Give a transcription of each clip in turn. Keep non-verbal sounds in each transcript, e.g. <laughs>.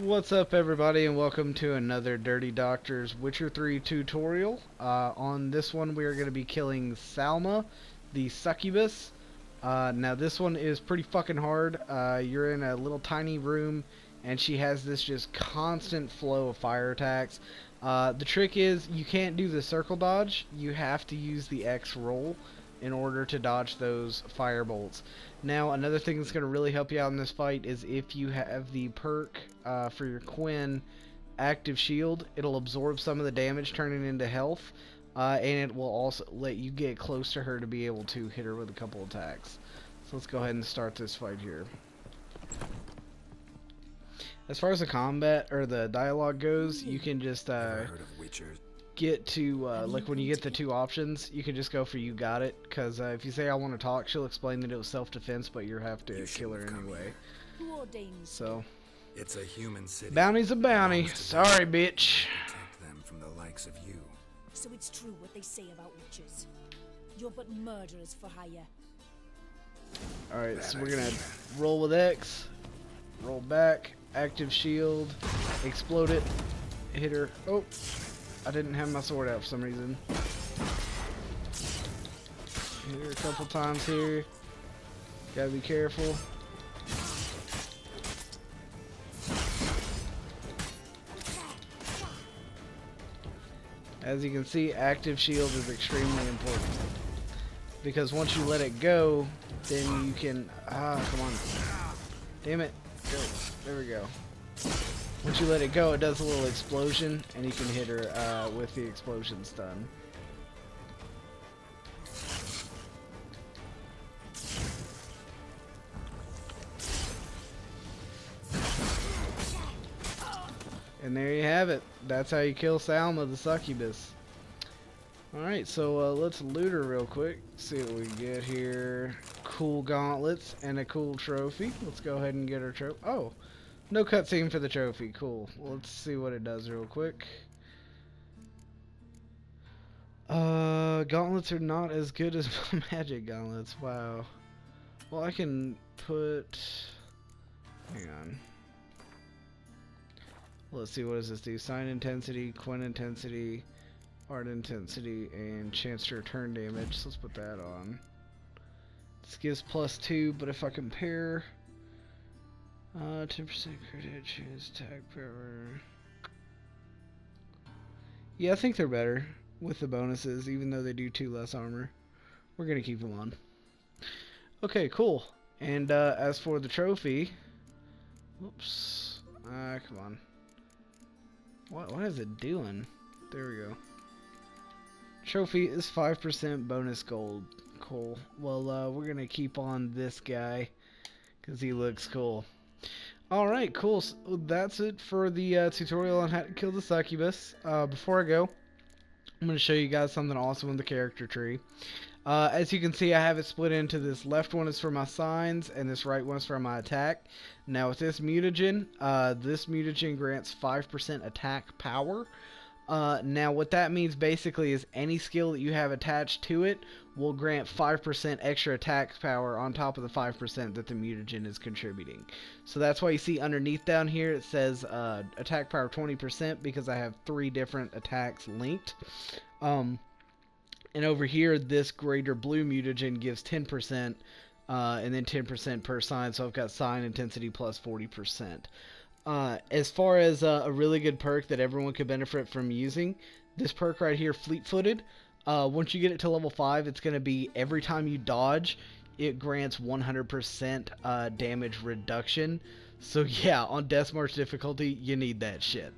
What's up everybody and welcome to another Dirty Doctors Witcher 3 tutorial. Uh, on this one we are going to be killing Salma, the succubus. Uh, now this one is pretty fucking hard. Uh, you're in a little tiny room and she has this just constant flow of fire attacks. Uh, the trick is you can't do the circle dodge, you have to use the X roll in order to dodge those fire bolts. Now, another thing that's going to really help you out in this fight is if you have the perk uh, for your Quen active shield, it'll absorb some of the damage, turning into health, uh, and it will also let you get close to her to be able to hit her with a couple attacks. So let's go ahead and start this fight here. As far as the combat or the dialogue goes, you can just uh, get to uh, like when you get the two options, you can just go for you got it. Because uh, if you say I want to talk, she'll explain that it was self-defense, but you have to you kill her anyway. So it's a human city. Bounty's a bounty. Sorry, bitch. Protect them from the likes of you. So it's true what they say about witches. You're but murderers for hire. Alright, so we're gonna roll with X, roll back, active shield, explode it, hit her. Oh, I didn't have my sword out for some reason. Hit her a couple times here. Gotta be careful. As you can see, active shield is extremely important. Because once you let it go, then you can... Ah, come on. Damn it. Go. There we go. Once you let it go, it does a little explosion, and you can hit her uh, with the explosion stun. And there you have it. That's how you kill Salma the succubus. Alright, so uh, let's loot her real quick. See what we get here. Cool gauntlets and a cool trophy. Let's go ahead and get her trophy. Oh, no cutscene for the trophy. Cool. Let's see what it does real quick. Uh, gauntlets are not as good as <laughs> magic gauntlets. Wow. Well, I can put... Hang on. Let's see, what does this do? Sign intensity, Quen intensity, Aard intensity, and chance to return damage. So let's put that on. This gives plus two, but if I compare... 10% uh, credit, choose tag power. Yeah, I think they're better with the bonuses, even though they do two less armor. We're going to keep them on. Okay, cool. And uh, as for the trophy... Whoops. Ah, uh, come on. What, what is it doing? There we go. Trophy is 5% bonus gold. Cool. Well, uh, we're going to keep on this guy because he looks cool. Alright, cool. So that's it for the uh, tutorial on how to kill the succubus. Uh, before I go, I'm going to show you guys something awesome in the character tree. Uh, as you can see, I have it split into this left one is for my signs, and this right one is for my attack. Now, with this mutagen, uh, this mutagen grants 5% attack power. Uh, now, what that means basically is any skill that you have attached to it will grant 5% extra attack power on top of the 5% that the mutagen is contributing. So that's why you see underneath down here it says uh, attack power 20% because I have three different attacks linked. Um, and over here, this greater blue mutagen gives 10%, uh, and then 10% per sign. So I've got sign intensity plus 40%. Uh, as far as uh, a really good perk that everyone could benefit from using, this perk right here, Fleet Footed. Uh, once you get it to level 5, it's going to be every time you dodge, it grants 100% uh, damage reduction. So <laughs> yeah, on Death March difficulty, you need that shit.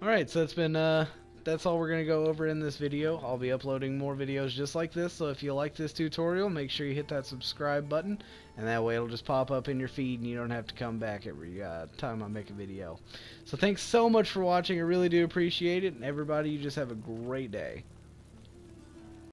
Alright, so that's been uh, that's all we're going to go over in this video. I'll be uploading more videos just like this, so if you like this tutorial, make sure you hit that subscribe button, and that way it'll just pop up in your feed and you don't have to come back every uh, time I make a video. So thanks so much for watching. I really do appreciate it, and everybody, you just have a great day.